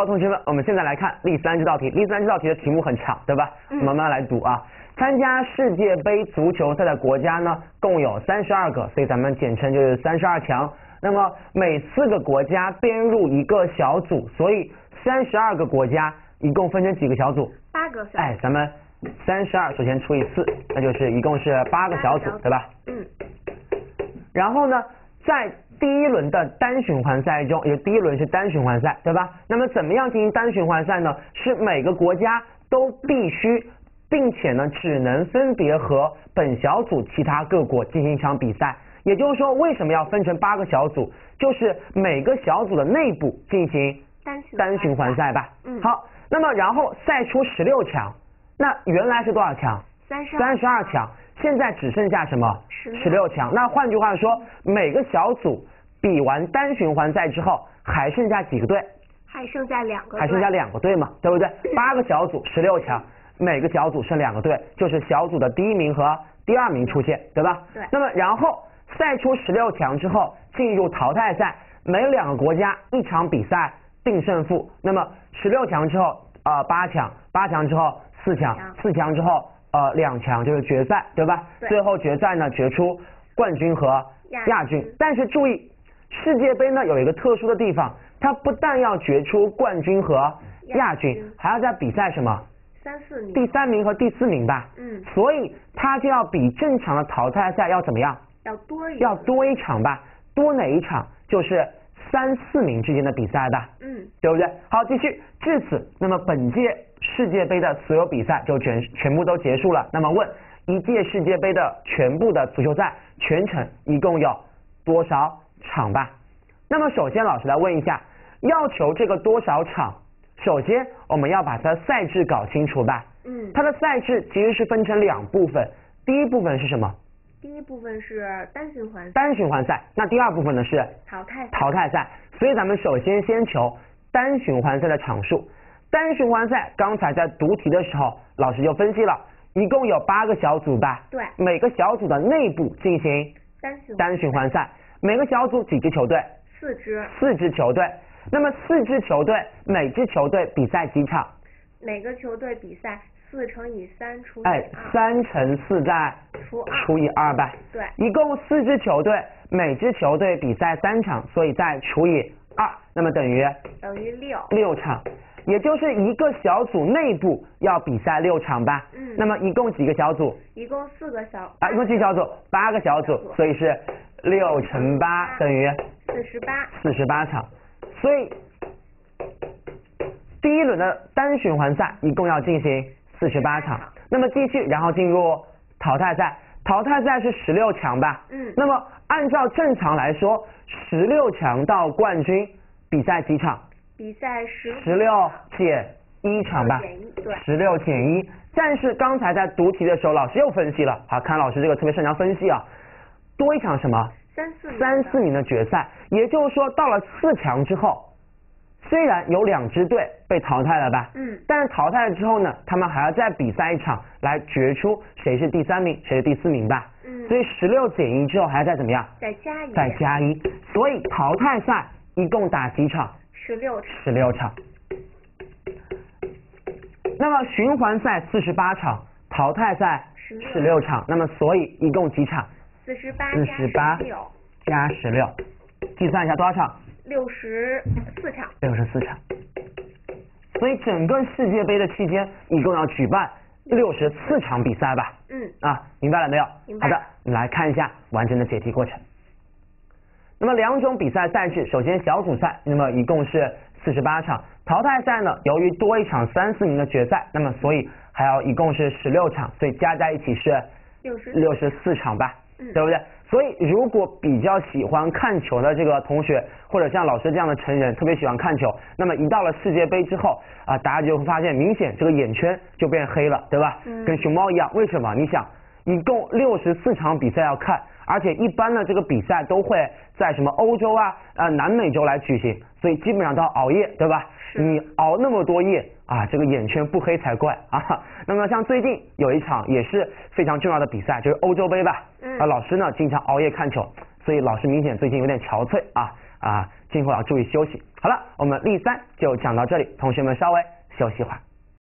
好，同学们，我们现在来看第三这道题。第三这道题的题目很长，对吧？嗯我们慢慢来读啊。参加世界杯足球赛的国家呢，共有三十二个，所以咱们简称就是三十二强。那么每四个国家编入一个小组，所以三十二个国家一共分成几个小组？八个小哎，咱们三十二首先除以四，那就是一共是八个小组八个小，组对吧？嗯，然后呢，在第一轮的单循环赛中，也就第一轮是单循环赛，对吧？那么怎么样进行单循环赛呢？是每个国家都必须，并且呢只能分别和本小组其他各国进行一场比赛。也就是说，为什么要分成八个小组？就是每个小组的内部进行单循环赛吧。嗯好，那么然后赛出十六强，那原来是多少强？三十三十二强，现在只剩下什么？十六强。那换句话说，每个小组比完单循环赛之后，还剩下几个队？还剩下两个队，还剩下两个队嘛，对不对？八个小组，十六强，每个小组剩两个队，就是小组的第一名和第二名出现，对吧？对那么然后赛出十六强之后，进入淘汰赛，每两个国家一场比赛定胜负。那么十六强之后，呃，八强，八强之后四强强，四强之后呃两强就是决赛，对吧？对最后决赛呢决出冠军和亚亚军军。但是注意，世界杯呢有一个特殊的地方，它不但要决出冠军和亚军亚军，还要在比赛什么？三四名，第三名和第四名吧。嗯，所以它就要比正常的淘汰赛要怎么样？要多一要多一场吧？多哪一场？就是三四名之间的比赛吧。嗯，对不对？好，继续。至此，那么本届世界杯的所有比赛就全全部都结束了。那么问，一届世界杯的全部的足球赛全程一共有多少场吧？那么首先老师来问一下，要求这个多少场？首先我们要把它的赛制搞清楚吧。嗯，它的赛制其实是分成两部分，第一部分是什么？第一部分是单循环赛单循环赛。那第二部分呢是淘汰赛淘汰赛。所以咱们首先先求单循环赛的场数。单循环赛刚才在读题的时候，老师就分析了，一共有八个小组吧？对每个小组的内部进行单循环赛，每个小组几支球队？四支，四支球队。那么四支球队，每支球队比赛几场？每个球队比赛四乘以三除以哎，三乘四再除二除以二吧。对一共四支球队，每支球队比赛三场，所以再除以二，那么等于等于六，六场，也就是一个小组内部要比赛六场吧。嗯那么一共几个小组？一共四个小啊，一共几个小组？八个小组，所以是六乘八等于四十八，四十八场。所以第一轮的单循环赛一共要进行四十八场。那么继续，然后进入淘汰赛。淘汰赛是十六强吧？嗯那么按照正常来说，十六强到冠军比赛几场？比赛十十六减一场吧，对，十六减一。但是刚才在读题的时候，老师又分析了，好，看老师这个特别擅长分析啊，多一场什么？三四三四名的决赛，也就是说到了四强之后，虽然有两支队被淘汰了吧，嗯但是淘汰了之后呢，他们还要再比赛一场来决出谁是第三名，谁是第四名吧。嗯所以十六减一之后还要再怎么样？再加一，再加一，所以淘汰赛一共打几场？十六场，十六场。那么循环赛四十八场，淘汰赛16十六场，那么所以一共几场？四十八四加十八六，加十六，计算一下多少场？六十四场，六十四场。所以整个世界杯的期间，一共要举办六十四场比赛吧？嗯，啊，明白了没有？明白好的，我们来看一下完整的解题过程。那么两种比赛赛制，首先小组赛，那么一共是四十八场，淘汰赛呢，由于多一场三四名的决赛，那么所以还要一共是十六场，所以加在一起是六十六十四场吧，嗯对不对？所以如果比较喜欢看球的这个同学，或者像老师这样的成人，特别喜欢看球，那么一到了世界杯之后啊，大家就会发现明显这个眼圈就变黑了，对吧？嗯跟熊猫一样，为什么？你想，一共六十四场比赛要看，而且一般的这个比赛都会在什么欧洲啊、呃南美洲来举行，所以基本上都要熬夜，对吧？是你熬那么多夜啊，这个眼圈不黑才怪啊。那么像最近有一场也是非常重要的比赛，就是欧洲杯吧。嗯啊，老师呢经常熬夜看球，所以老师明显最近有点憔悴啊啊，今后要注意休息。好了，我们例三就讲到这里，同学们稍微休息会儿。